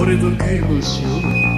por dormir ilusión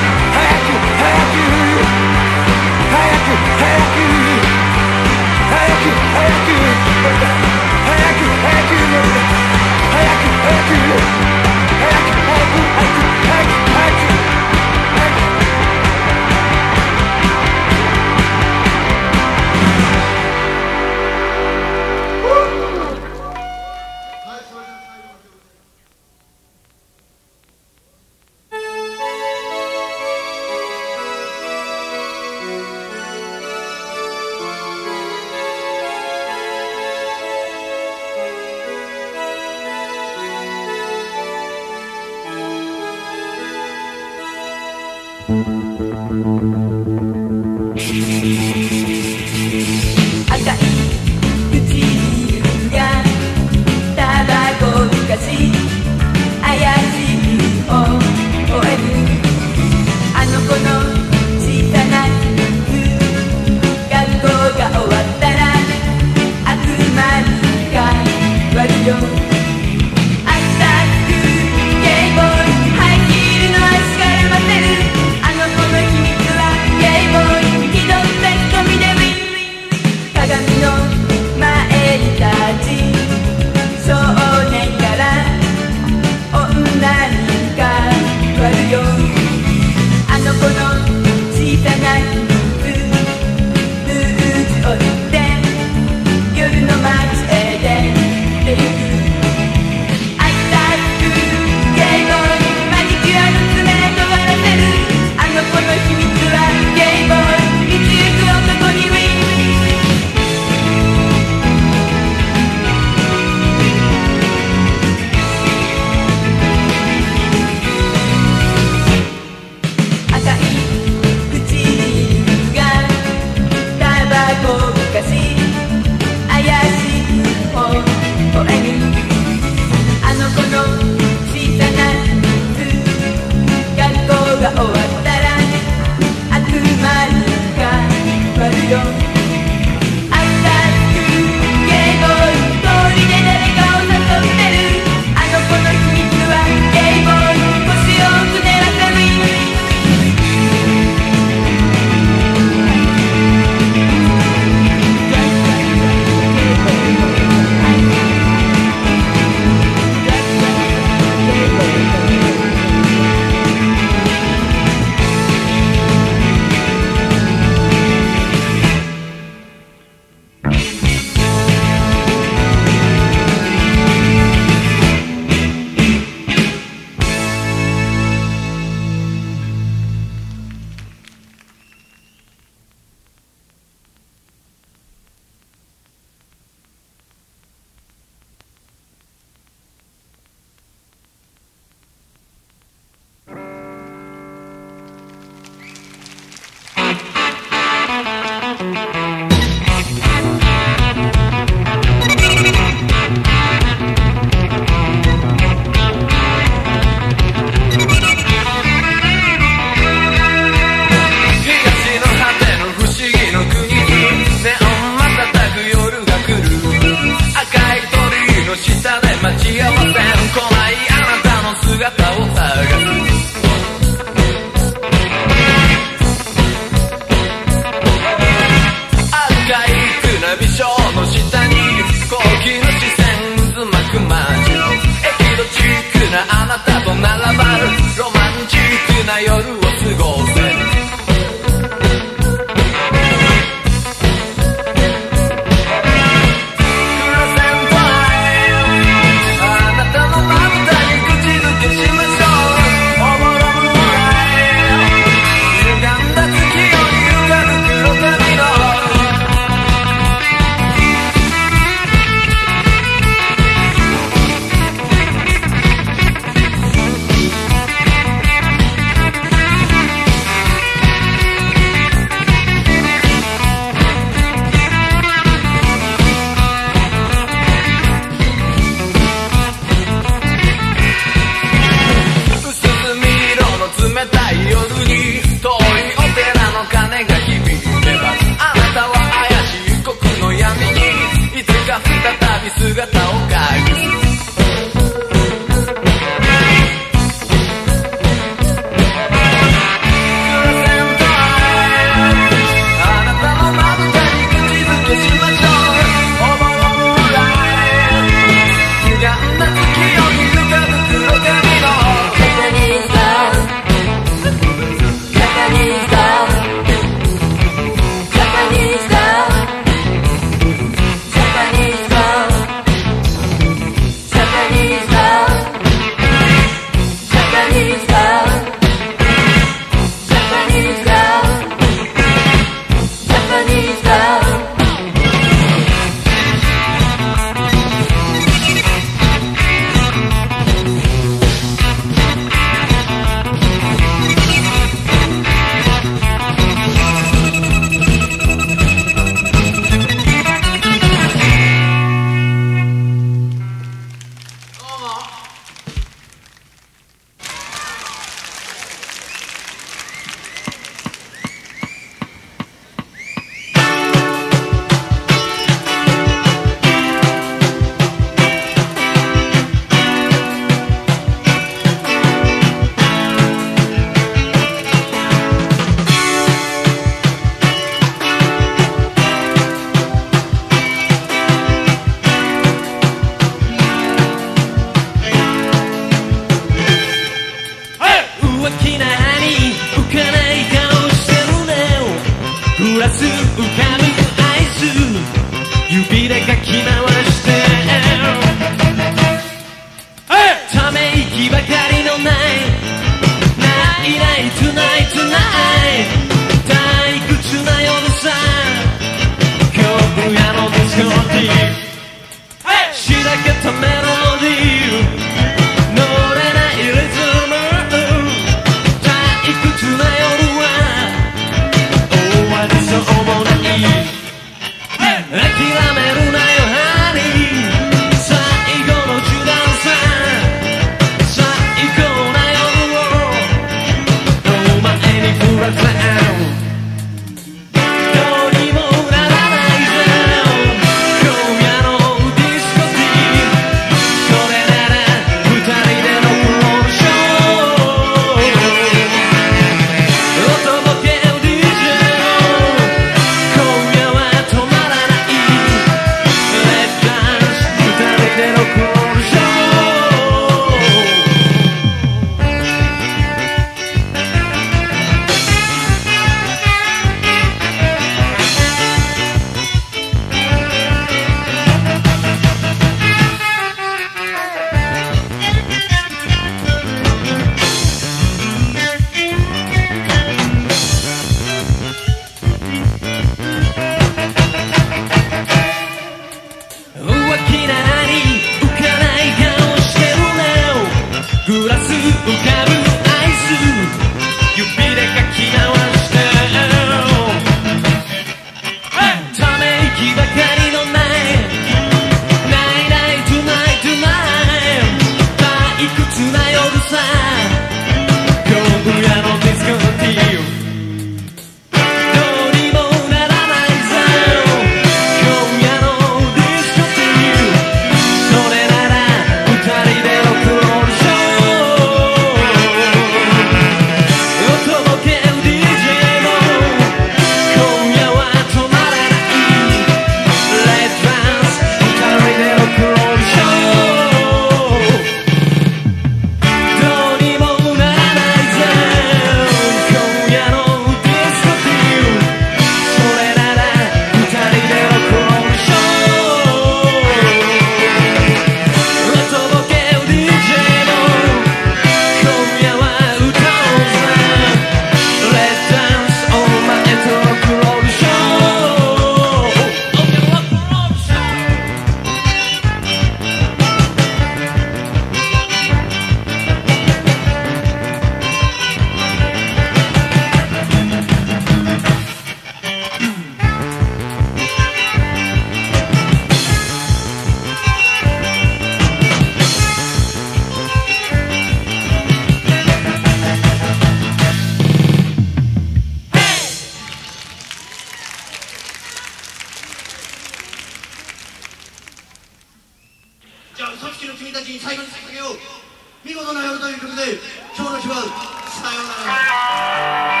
の君たちに最後に捧げよう。見事な夜という曲で今日の日はさようなら。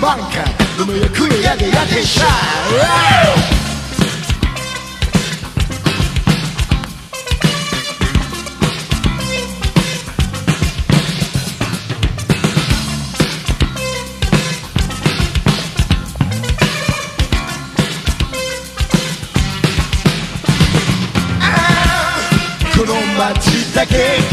満開でもやくやしゃこの街だけ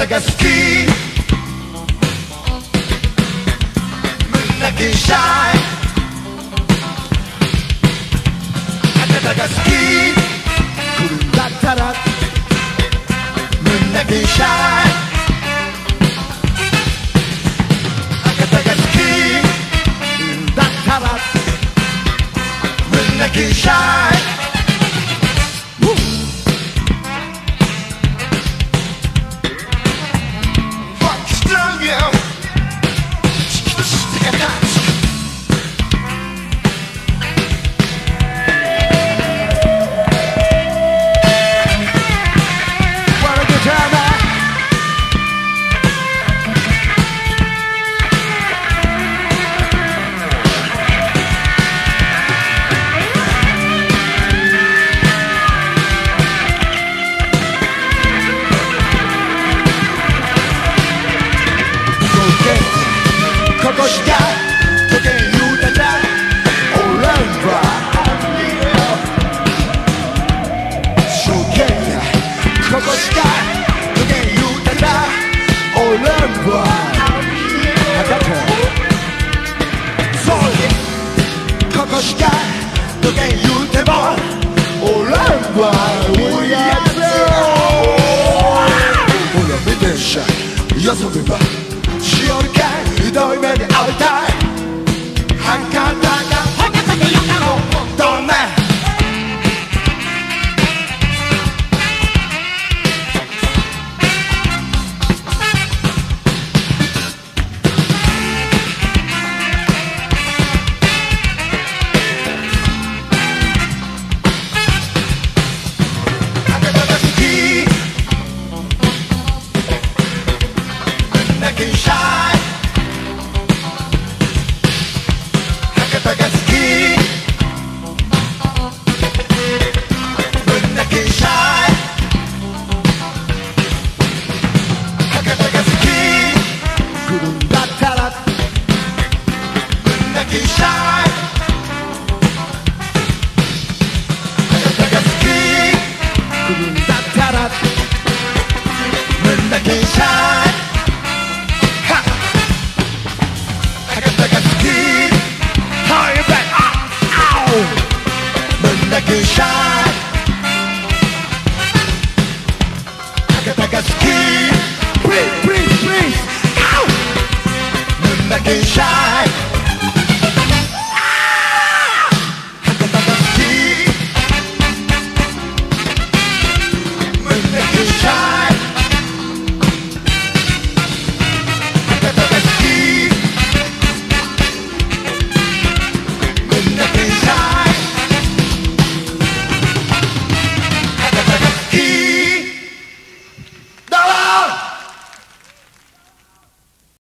مدغسكي منك شاي مدغسكي كل دكتورات منك شاي مدغسكي دكتورات منك شاي